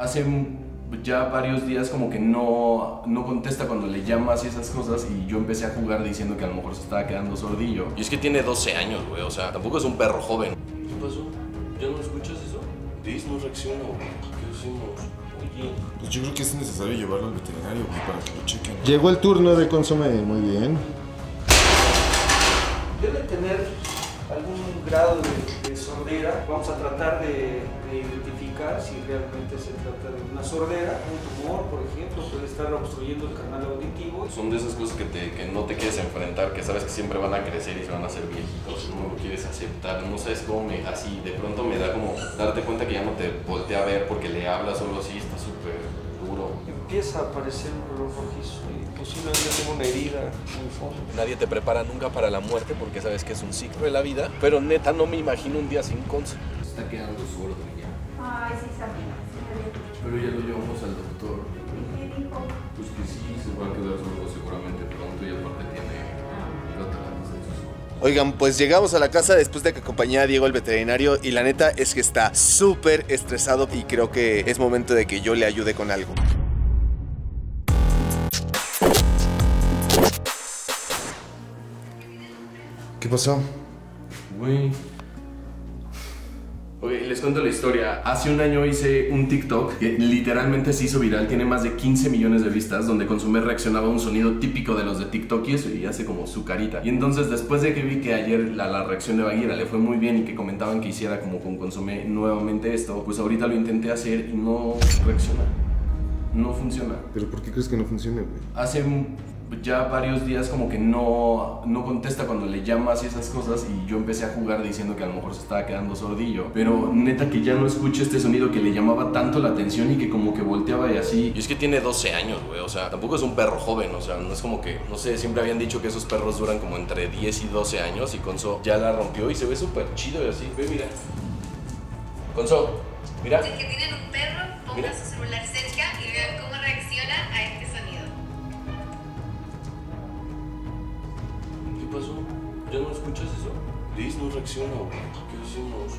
Hace ya varios días como que no, no contesta cuando le llamas y esas cosas y yo empecé a jugar diciendo que a lo mejor se estaba quedando sordillo. Y es que tiene 12 años, güey, o sea, tampoco es un perro joven. ¿Qué pasó? ¿Ya no escuchas eso? Diz no reacciona, güey. ¿Qué hacemos? Oye. Pues yo creo que es necesario llevarlo al veterinario, güey, para que lo chequen. Llegó el turno de consomé, muy bien. Debe tener algún grado de, de sordera. Vamos a tratar de, de identificar si realmente se trata de una sordera, un tumor, por ejemplo, puede estar obstruyendo el canal auditivo. Son de esas cosas que, te, que no te quieres enfrentar, que sabes que siempre van a crecer y se van a hacer viejitos, no lo quieres aceptar, no sabes cómo me, así, de pronto me da como darte cuenta que ya no te voltea a ver porque le hablas o algo así, está súper. Empieza a aparecer un color rojizo y posiblemente tenga una herida en el fondo. Nadie te prepara nunca para la muerte porque sabes que es un ciclo de la vida, pero neta no me imagino un día sin Conce. Se está quedando sordo ya. Ay, sí sabía, sí. Pero ya lo llevamos al doctor. ¿Qué dijo? Pues que sí, se va a quedar sordo seguramente pronto y aparte tiene. Oigan, pues llegamos a la casa después de que acompañé a Diego al veterinario y la neta es que está súper estresado y creo que es momento de que yo le ayude con algo. ¿Qué pasó? Güey. Oye, les cuento la historia. Hace un año hice un TikTok que literalmente se hizo viral, tiene más de 15 millones de vistas, donde Consumé reaccionaba a un sonido típico de los de TikTok y eso, y hace como su carita. Y entonces, después de que vi que ayer la, la reacción de Baguira le fue muy bien y que comentaban que hiciera como con Consumé nuevamente esto, pues ahorita lo intenté hacer y no reacciona. No funciona. ¿Pero por qué crees que no funciona, güey? Hace ya varios días como que no, no contesta cuando le llamas y esas cosas y yo empecé a jugar diciendo que a lo mejor se estaba quedando sordillo. Pero neta que ya no escucho este sonido que le llamaba tanto la atención y que como que volteaba y así. Y es que tiene 12 años, güey, o sea, tampoco es un perro joven, o sea, no es como que, no sé, siempre habían dicho que esos perros duran como entre 10 y 12 años y Conso ya la rompió y se ve súper chido y así. Ve, mira. Conso, mira. Que tienen un perro, Mira. pongan su celular cerca y vean cómo pasó? ¿Ya no escuchas eso? Liz no reacciona, güey. ¿Qué hacemos?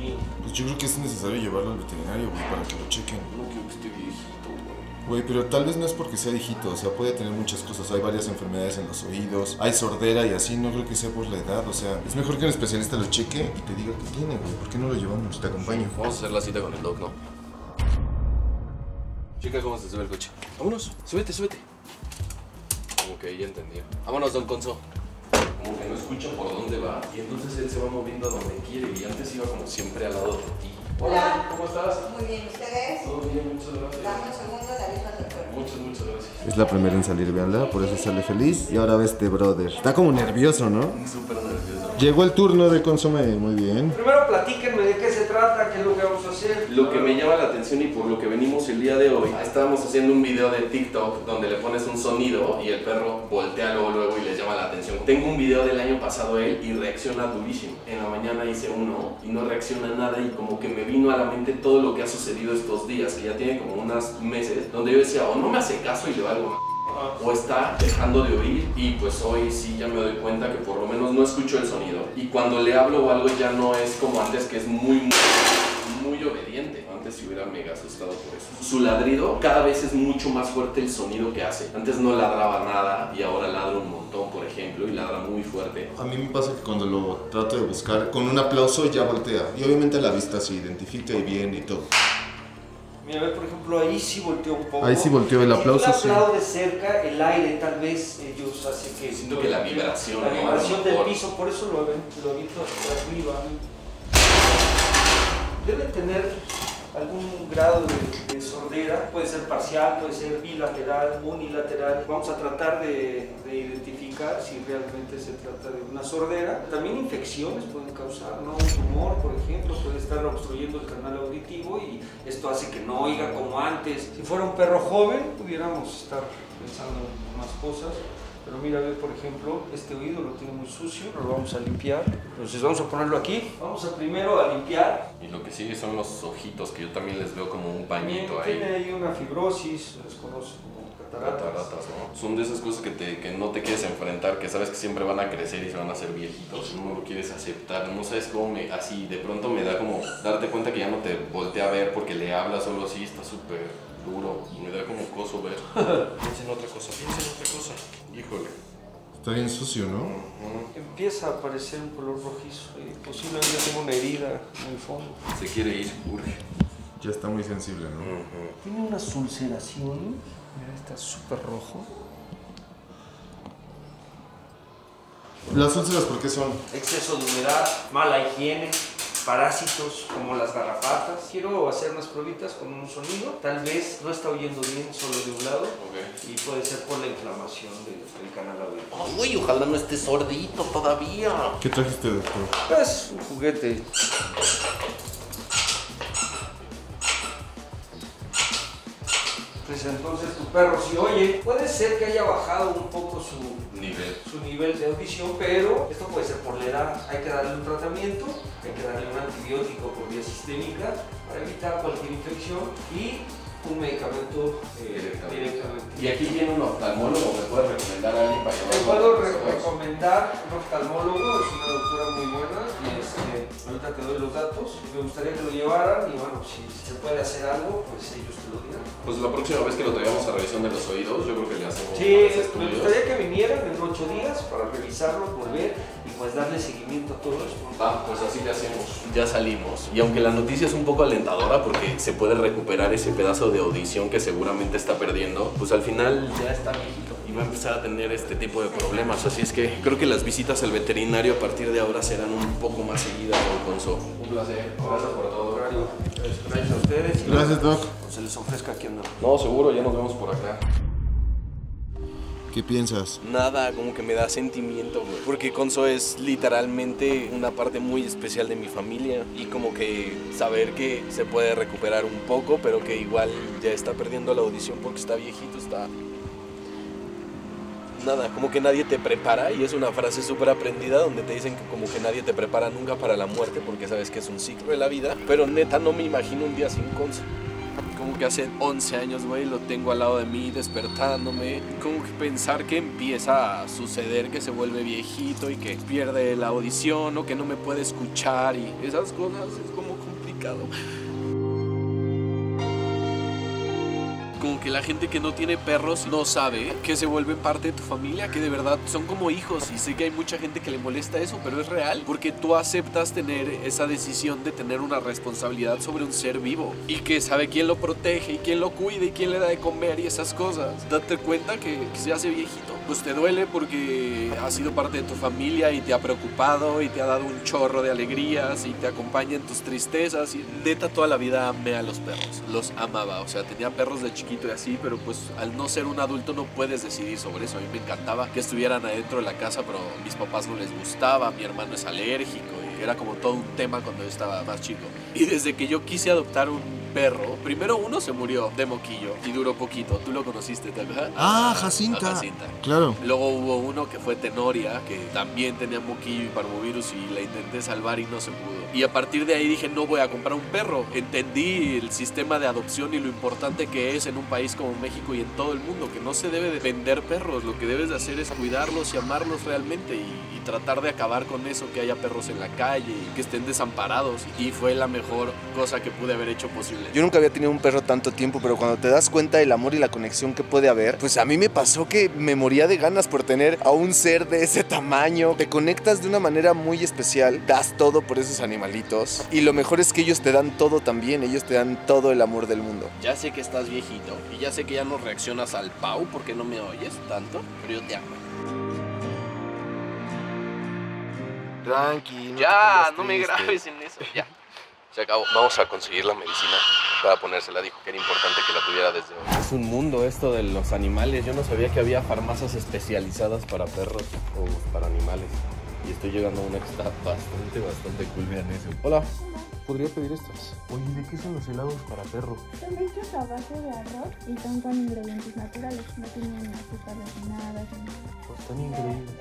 Oye, Pues yo creo que es necesario llevarlo al veterinario, güey, para que lo chequen. no quiero que esté viejito, güey. Güey, pero tal vez no es porque sea viejito, o sea, puede tener muchas cosas. Hay varias enfermedades en los oídos, hay sordera y así, no creo que sea por la edad. O sea, es mejor que un especialista lo cheque y te diga qué tiene, güey. ¿Por qué no lo llevamos? Te acompaño. Vamos a hacer la cita con el doc, ¿no? Chica, ¿cómo se sube el coche? Vámonos, súbete, súbete. Como que ya entendí. Vámonos, don Conso. Como que no escucha por dónde va y entonces él se va moviendo a donde quiere y antes iba como siempre al lado de ti. Hola. ¿cómo estás? Muy bien, ¿ustedes? Todo bien, muchas gracias. Dame un segundo, la doctor. Muchas, muchas gracias. Es la primera en salir, véanla, por eso sale feliz. Y ahora ve este brother. Está como nervioso, ¿no? Súper nervioso. Llegó el turno de consomé, muy bien. Primero platíquenme de qué se trata, qué es lo que vamos a hacer. Lo que me llama la atención y por lo que venimos el día de hoy, estábamos haciendo un video de TikTok donde le pones un sonido y el perro voltea luego, luego y les llama la atención. Tengo un video del año pasado él y reacciona durísimo. En la mañana hice uno y no reacciona nada y como que me vino a la mente todo lo que ha sucedido estos días, que ya tiene como unos meses, donde yo decía, o no me hace caso y le valgo o está dejando de oír y pues hoy sí ya me doy cuenta que por lo menos no escucho el sonido. Y cuando le hablo o algo ya no es como antes que es muy muy, muy obediente. Antes se hubiera mega asustado por eso. Su ladrido cada vez es mucho más fuerte el sonido que hace. Antes no ladraba nada y ahora ladra un montón por ejemplo y ladra muy fuerte. A mí me pasa que cuando lo trato de buscar, con un aplauso ya voltea. Y obviamente la vista se identifica y bien y todo. Mira, a ver, por ejemplo, ahí sí volteó un poco. Ahí sí volteó, el aplauso Si sí. tú aplaudes cerca, el aire tal vez ellos hace que... Siento que la vibración, La vibración del piso, por eso lo, lo aviento hacia arriba. Debe tener algún grado de, de puede ser parcial, puede ser bilateral, unilateral. Vamos a tratar de, de identificar si realmente se trata de una sordera. También infecciones pueden causar, ¿no? Un tumor, por ejemplo, puede estar obstruyendo el canal auditivo y esto hace que no oiga como antes. Si fuera un perro joven, pudiéramos estar pensando en más cosas. Pero mira, ve por ejemplo, este oído lo tiene muy sucio, lo vamos a limpiar. Entonces vamos a ponerlo aquí. Vamos a primero a limpiar. y lo que sigue son los ojitos que yo también les veo como un pañito tiene ahí ahí una fibrosis, se les conoce como cataratas. Cataratas, ¿no? Son de esas cosas que, te, que no te quieres enfrentar, que sabes que siempre van a crecer y se van a hacer viejitos. No lo quieres aceptar, no sabes cómo me, así de pronto me da como darte cuenta que ya no te voltea a ver porque le hablas solo así, está súper duro y me da como coso ver. piensa en otra cosa, piensa en otra cosa. Híjole. Está bien sucio, ¿no? Empieza a aparecer un color rojizo y posiblemente tenga una herida en el fondo. Se quiere ir, urge. Ya está muy sensible, ¿no? Tiene unas ulceraciones. Mira, está súper rojo. ¿Las úlceras por qué son? Exceso de humedad, mala higiene, parásitos como las garrapatas. Quiero hacer unas pruebitas con un sonido. Tal vez no está oyendo bien solo de un lado Ok. y puede ser por la inflamación del, del canal audible. Uy, ojalá no esté sordito todavía. ¿Qué trajiste, doctor? Es un juguete. Pues entonces tu perro si oye, puede ser que haya bajado un poco su, Nivel. su nivel de audición, pero esto puede ser por la edad. Hay que darle un tratamiento, hay que darle un antibiótico por vía sistémica para evitar cualquier infección y un medicamento eh, Directamente. directamente. Y aquí viene un oftalmólogo, ¿me puede recomendar a alguien para Te llevarlo puedo re- ojos? recomendar un oftalmólogo, es una doctora muy buena y este, ahorita te doy los datos. Me gustaría que lo llevaran y bueno, si se puede hacer algo, pues ellos te lo dirán. Pues la próxima vez que lo traigamos a revisión de los oídos, yo creo que le hacemos Sí, me gustaría que vinieran en ocho días para revisarlo, volver y pues darle seguimiento a todo esto. Va, pues así le hacemos. Ya salimos. Y aunque la noticia es un poco alentadora porque se puede recuperar ese pedazo de audición que seguramente está perdiendo, pues al final ya está viejito y va a empezar a tener este tipo de problemas. Así es que creo que las visitas al veterinario a partir de ahora serán un poco más seguidas, don Conso. Un placer. Gracias por todo. Gracias a ustedes Gracias, Doc. se les ofrezca aquí andamos. No, seguro, ya nos vemos por acá. ¿Qué piensas? Nada, como que me da sentimiento, güey. Porque Conso es literalmente una parte muy especial de mi familia. Y como que saber que se puede recuperar un poco, pero que igual ya está perdiendo la audición porque está viejito, está... Nada, como que nadie te prepara y es una frase súper aprendida donde te dicen que como que nadie te prepara nunca para la muerte porque sabes que es un ciclo de la vida. Pero neta no me imagino un día sin Conso. Como que hace 11 años, güey, lo tengo al lado de mí despertándome. Como que pensar que empieza a suceder, que se vuelve viejito y que pierde la audición o que no me puede escuchar y esas cosas es como complicado. La gente que no tiene perros no sabe que se vuelven parte de tu familia, que de verdad son como hijos. Y sé que hay mucha gente que le molesta eso, pero es real. Porque tú aceptas tener esa decisión de tener una responsabilidad sobre un ser vivo. Y que sabe quién lo protege y quién lo cuida y quién le da de comer y esas cosas. Date cuenta que, que se hace viejito. Pues te duele porque ha sido parte de tu familia y te ha preocupado y te ha dado un chorro de alegrías y te acompaña en tus tristezas. Y neta toda la vida amé a los perros. Los amaba. O sea, tenía perros de chiquito y así, pero pues al no ser un adulto no puedes decidir sobre eso. A mí me encantaba que estuvieran adentro de la casa, pero a mis papás no les gustaba. Mi hermano es alérgico y era como todo un tema cuando yo estaba más chico. Y desde que yo quise adoptar un perro, primero uno se murió de moquillo y duró poquito. Tú lo conociste, ¿te acuerdas? Ah, A Jacinta. Jacinta. Claro. Luego hubo uno que fue Tenoria, que también tenía moquillo y parvovirus y la intenté salvar y no se pudo. Y a partir de ahí dije, no voy a comprar un perro. Entendí el sistema de adopción y lo importante que es en un país como México y en todo el mundo, que no se debe de vender perros, lo que debes de hacer es cuidarlos y amarlos realmente y, y tratar de acabar con eso, que haya perros en la calle y que estén desamparados. Y fue la mejor cosa que pude haber hecho posible. Yo nunca había tenido un perro tanto tiempo, pero cuando te das cuenta del amor y la conexión que puede haber, pues a mí me pasó que me moría de ganas por tener a un ser de ese tamaño. Te conectas de una manera muy especial, das todo por esos animalitos y lo mejor es que ellos te dan todo también, ellos te dan todo el amor del mundo. Ya sé que estás viejito y ya sé que ya no reaccionas al pau porque no me oyes tanto, pero yo te amo. Tranqui. ya, no me grabes en eso. Ya. Se acabó. Vamos a conseguir la medicina para ponérsela. Dijo que era importante que la tuviera desde hoy. Es un mundo esto de los animales. Yo no sabía que había farmacias especializadas para perros o para animales. Y estoy llegando a una que está bastante, bastante cool. Vean eso. Hola. ¿Podría pedir estas? Oye, ¿de qué son los helados para perro? Son hechos a base de arroz y son con ingredientes naturales, no tienen azúcar refinadas ni nada. Pues están increíbles.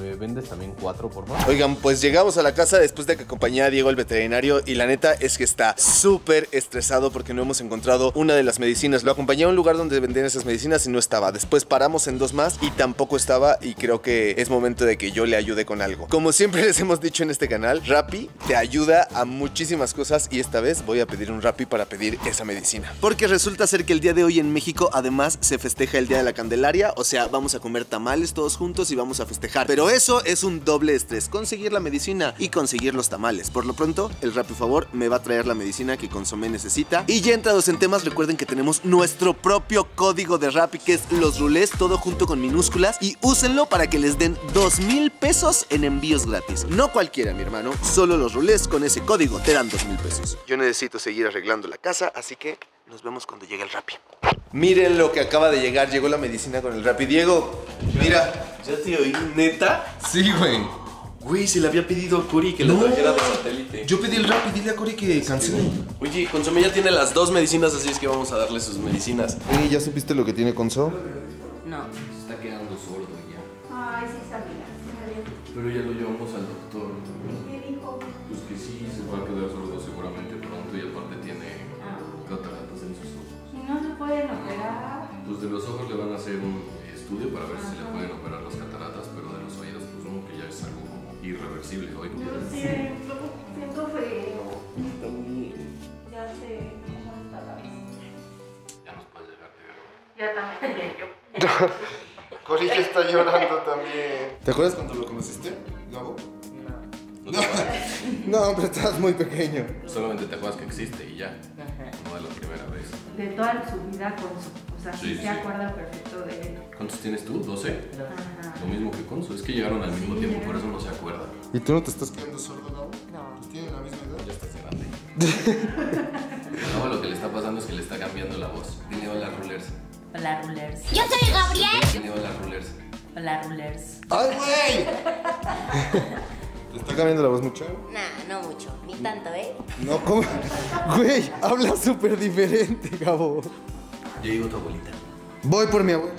¿Me vendes también cuatro, por favor? Oigan, pues llegamos a la casa después de que acompañé a Diego el veterinario y la neta es que está súper estresado porque no hemos encontrado una de las medicinas. Lo acompañé a un lugar donde vendían esas medicinas y no estaba. Después paramos en dos más y tampoco estaba y creo que es momento de que yo le ayude con algo. Como siempre les hemos dicho en este canal, Rappi te ayuda a muchísimas cosas y esta vez voy a pedir un Rappi para pedir esa medicina. Porque resulta ser que el día de hoy en México además se festeja el Día de la Candelaria, o sea, vamos a comer tamales todos juntos y vamos a festejar. Pero eso es un doble estrés, conseguir la medicina y conseguir los tamales. Por lo pronto, el Rappi Favor me va a traer la medicina que Consomé necesita. Y ya entrados en temas, recuerden que tenemos nuestro propio código de Rappi, que es los rulés, todo junto con minúsculas, y úsenlo para que les den dos mil pesos en envíos gratis. No cualquiera, mi hermano, solo los rulés con ese código te dan dos mil pesos. Yo necesito seguir arreglando la casa, así que nos vemos cuando llegue el Rappi. Miren lo que acaba de llegar, llegó la medicina con el Rappi. Diego, mira. ¿Ya te oí? ¿Neta? Sí, güey. Güey, se le había pedido a Cori que lo No. trajera de satélite. Yo pedí el Rappi, dile a Cory que cancele. Oye, Consomé ya tiene las dos medicinas, así es que vamos a darle sus medicinas. Oye, ¿ya supiste lo que tiene Conso? No. Se está quedando sordo ya. Ay, sí sabía. sí sabía. Pero ya lo Ya está llorando también. ¿Te acuerdas cuando lo conociste, Gabo? No te acuerdas. No, pero estabas muy pequeño. Solamente te acuerdas que existe y ya. No de la primera vez. De toda su vida con su. O sea, sí, Sí, se acuerda perfecto de él. ¿Cuántos tienes tú? ¿12? Ajá. Lo mismo que Conso. Es que llegaron al mismo Sí, tiempo, por eso no se acuerda. ¿Y tú no te estás quedando sordo, Gabo? No. Pues tienen la misma edad. Ya estás grande. No, lo que le está pasando es que le está cambiando la voz. Dile hola, rulers. Hola, rulers. Yo soy Gabriel. Hola, rulers. Hola, rulers. ¡Ay, güey! ¿Te está cambiando la voz mucho? Nah, no mucho, ni tanto, ¿eh? No, ¿cómo? Güey, habla súper diferente, Gabo. Yo digo tu abuelita. Voy por mi abuela.